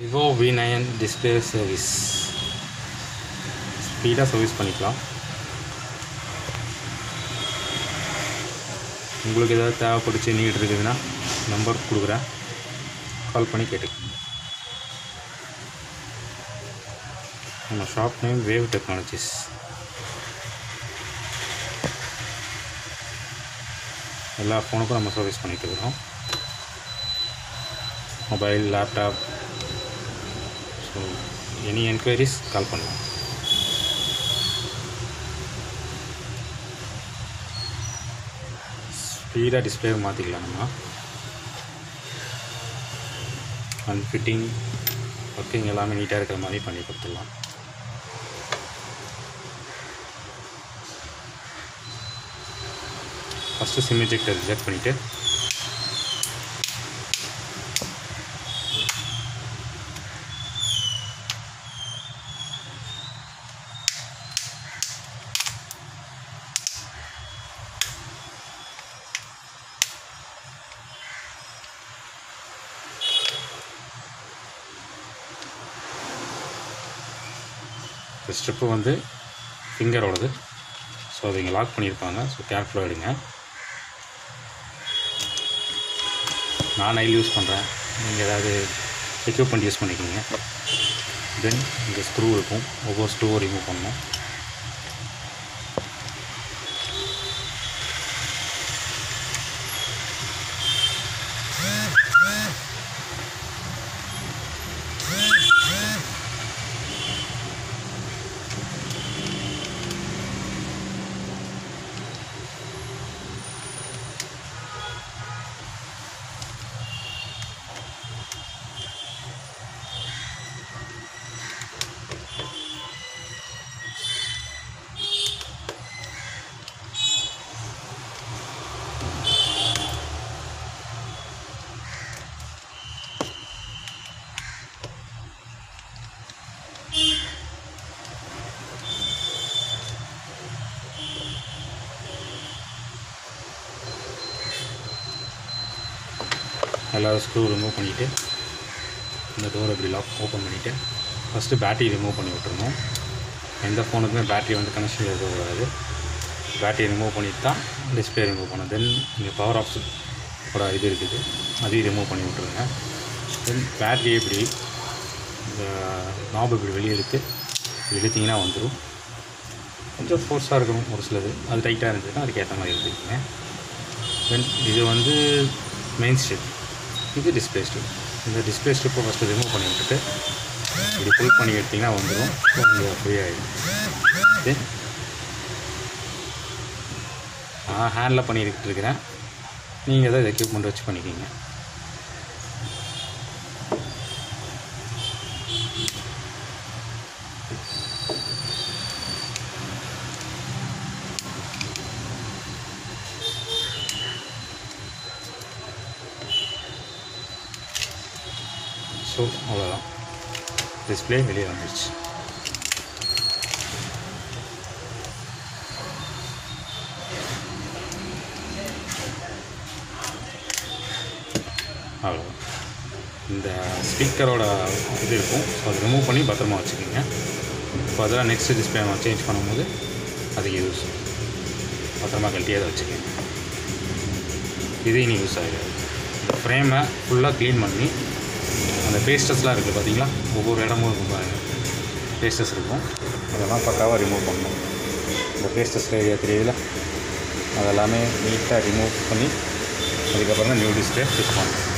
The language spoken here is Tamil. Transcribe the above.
Vivo V nine display service ஸ்பீடாக சர்வீஸ் பண்ணிக்கலாம். உங்களுக்கு ஏதாவது தேவைப்படுச்சு நீட் இருக்குதுன்னா நம்பர் கொடுக்குறேன். கால் பண்ணி கேட்டுக்கோங்க. நம்ம ஷாப் நேம் வேவ் டெக்னாலஜிஸ் எல்லா ஃபோனுக்கும் நம்ம சர்வீஸ் பண்ணிகிட்டு இருக்கிறோம். Mobile laptop so any enquiries call பண்ணலாம் ஸ்பீடாக டிஸ்பிளேவை மாற்றிக்கலாம் நம்ம. அண்ட் ஃபிட்டிங் ஒர்க்கிங் எல்லாமே நீட்டாக இருக்கிற மாதிரி பண்ணி கொடுத்துடலாம். ஃபஸ்ட்டு சிம் எஜெக்டர் ரிஜெக்ட் பண்ணிவிட்டு இந்த ஸ்ட்ரிப்பு வந்து ஃபிங்கரோடது ஸோ அதை இங்கே லாக் பண்ணியிருப்பாங்க. ஸோ கேர்ஃபுல்லாக எடுங்க. நான் நைல் யூஸ் பண்ணுறேன் நீங்கள் ஏதாவது எக்யூப்மெண்ட் யூஸ் பண்ணிக்கிங்க. தென் இங்கே ஸ்க்ரூ இருக்கும். ஒவ்வொரு ஸ்க்ரூவை ரிமூவ் பண்ணணும். எல்லா ஸ்க்ரூ ரிமூவ் பண்ணிவிட்டு இந்த டோர் இப்படி லாக் ஓப்பன் பண்ணிவிட்டு ஃபஸ்ட்டு பேட்டரி ரிமூவ் பண்ணி விட்டுருணும் எந்த ஃபோனுக்குமே பேட்டரி வந்து கனெக்ஷன் இருக்கக்கூடாது பேட்டரி ரிமூவ் பண்ணிட்டு தான் டிஸ்பிளே ரிமூவ் பண்ணணும். தென் இங்கே பவர் ஆப்ஸோட இது இருக்குது. அதையும் ரிமூவ் பண்ணி விட்ருங்க தென் பேட்டரி இப்படி இந்த நாப் இப்படி வெளியே எடுத்து எடுத்திங்கன்னா வந்துடும் கொஞ்சம் ஃபோர்ஸாக இருக்கணும் ஒரு சிலது. அது டைட்டாக இருந்துச்சுன்னா அதுக்கேற்ற மாதிரி எடுத்துக்கோங்க தென் இது வந்து மெயின் ஸ்ட்ரிப் இது டிஸ்பிளே ஸ்ட்ரிப் இந்த டிஸ்பிளே ஸ்ட்ரிப்பை ஃபஸ்ட்டு ரிமூவ் பண்ணி விட்டுட்டு இப்படி ஃபுல் பண்ணி எடுத்திங்கன்னா வந்துடும் கொஞ்சம் ஃப்ரீ ஆகிடும் நான் ஹேண்டில் பண்ணிக்கிட்டு இருக்கிறேன். நீங்கள் எதாவது எக்யூப்மெண்ட் வச்சு பண்ணிக்கிங்க. ஸோ அவ்வளோதான் டிஸ்பிளே வெளியே வந்துடுச்சு அவ்வளோதான் இந்த ஸ்பீக்கரோட இது இருக்கும். ஸோ அதை ரிமூவ் பண்ணி பத்திரமா வச்சுக்கோங்க. இப்போ அதெல்லாம் நெக்ஸ்ட் டிஸ்பிளே நம்ம சேஞ்ச் பண்ணும்போது அதுக்கு யூஸ் பத்திரமா கழட்டி அதை வச்சுக்கோங்க இது இனி யூஸ் ஆகிடாது இந்த ஃப்ரேமை ஃபுல்லாக க்ளீன் பண்ணி அந்த பேஸ்டஸ்லாம் இருக்குது பார்த்தீங்களா? ஒவ்வொரு இடமும் இருக்கும் பாருங்கள் பேஸ்டஸ் இருக்கும். அதெல்லாம் பக்காவாக ரிமூவ் பண்ணணும். இந்த பேஸ்டஸ் ஏரியா தெரியுதுல? அதெல்லாமே நீட்டாக ரிமூவ் பண்ணி அதுக்கப்புறம் தான் நியூ டிஸ்பிளே ஃபிக்ஸ் பண்ணணும்.